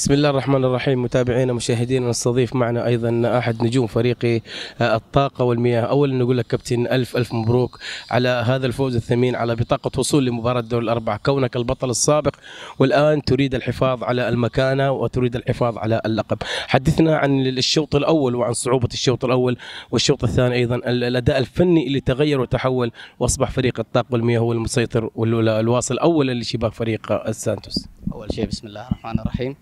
بسم الله الرحمن الرحيم. متابعينا مشاهدينا نستضيف معنا أيضا أحد نجوم فريق الطاقة والمياه. اولا نقول لك كابتن ألف ألف مبروك على هذا الفوز الثمين على بطاقة وصول لمباراة دور الأربعة. كونك البطل السابق والآن تريد الحفاظ على المكانة وتريد الحفاظ على اللقب. حدثنا عن الشوط الأول وعن صعوبة الشوط الأول والشوط الثاني أيضا الأداء الفني اللي تغير وتحول وأصبح فريق الطاقة والمياه هو المسيطر والواصل اولا لشباك فريق السانتوس. أول شيء بسم الله الرحمن الرحيم.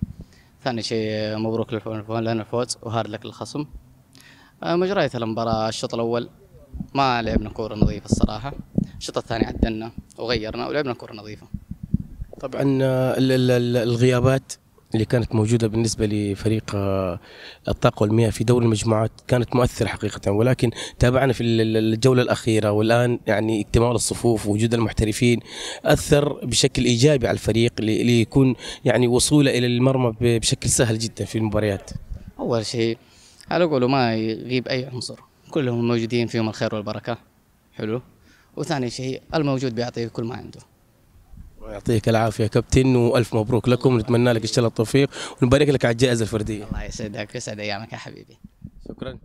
ثاني شيء مبروك لنا الفوز وهارد لك الخصم. آه، مجريات المباراة الشوط الأول ما لعبنا كورة نظيفة الصراحة. الشوط الثاني عدلنا وغيرنا ولعبنا كورة نظيفة. طبعا آه، ال- ال- ال- الغيابات اللي كانت موجودة بالنسبة لفريق آه، الطاقة والمياه في دوري المجموعات كانت مؤثرة حقيقة. ولكن تابعنا في ال- ال- الجولة الأخيرة والآن يعني اكتمال الصفوف ووجود المحترفين أثر بشكل إيجابي على الفريق لي- ليكون يعني وصولة إلى المرمى بشكل سهل جدا في المباريات. أول شيء على قولوا ما يغيب أي عنصر كلهم موجودين فيهم الخير والبركة حلو. وثاني شيء الموجود بيعطي كل ما عنده. يعطيك العافية يا كابتن وألف مبروك لكم نتمنى لك إن شاء الله التوفيق ونبارك لك على الجائزة الفردية. الله يسعدك يسعد أيامك يا حبيبي. شكرا.